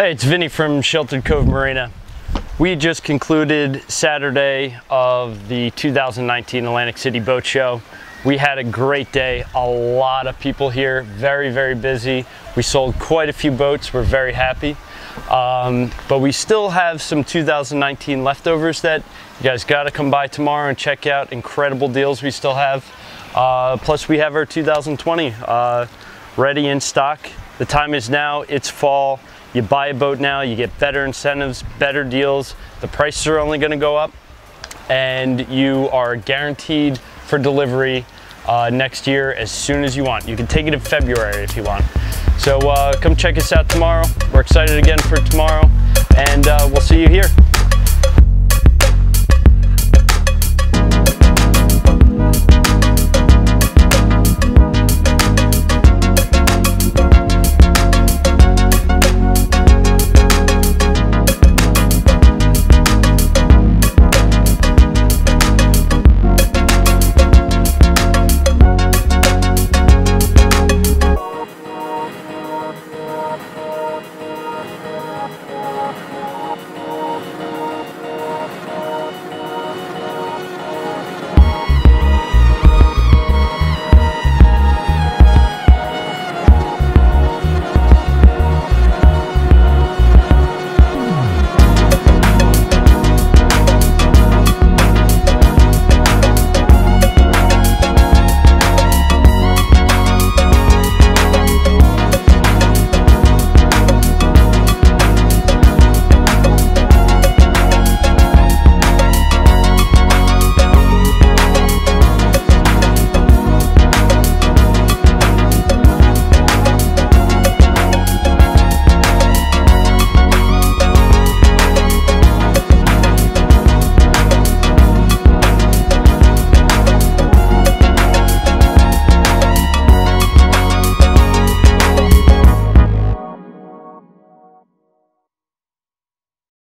Hey, it's Vinny from Sheltered Cove Marina. We just concluded Saturday of the 2019 Atlantic City Boat Show. We had a great day, a lot of people here, very, very busy. We sold quite a few boats, we're very happy. Um, but we still have some 2019 leftovers that you guys gotta come by tomorrow and check out. Incredible deals we still have. Uh, plus we have our 2020 uh, ready in stock. The time is now, it's fall. You buy a boat now, you get better incentives, better deals. The prices are only gonna go up and you are guaranteed for delivery uh, next year as soon as you want. You can take it in February if you want. So uh, come check us out tomorrow. We're excited again for tomorrow and uh, we'll see you here.